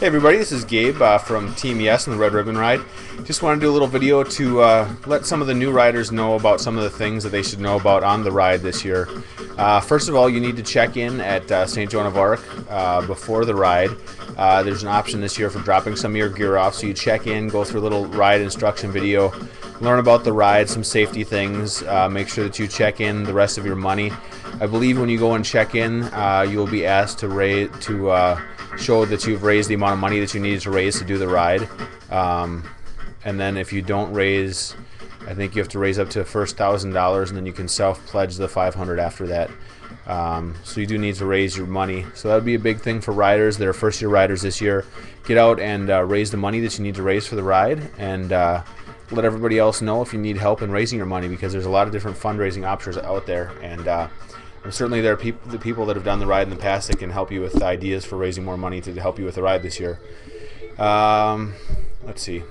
Hey everybody, this is Gabe uh, from Team Yes and the Red Ribbon Ride. Just want to do a little video to uh, let some of the new riders know about some of the things that they should know about on the ride this year. Uh, first of all, you need to check in at uh, St. Joan of Arc uh, before the ride. Uh, there's an option this year for dropping some of your gear off, so you check in, go through a little ride instruction video, learn about the ride, some safety things, make sure that you check in the rest of your money. I believe when you go and check in, you'll be asked to rate to show that you've raised the amount of money that you needed to raise to do the ride. Um, and then if you don't raise, I think you have to raise up to first thousand dollars, and then you can self-pledge the 500 after that. Um, so you do need to raise your money. So that would be a big thing for riders that are first-year riders this year. Get out and uh, raise the money that you need to raise for the ride, and uh, let everybody else know if you need help in raising your money because there's a lot of different fundraising options out there, and uh, certainly there are the people that have done the ride in the past that can help you with ideas for raising more money to help you with the ride this year. Um, let's see.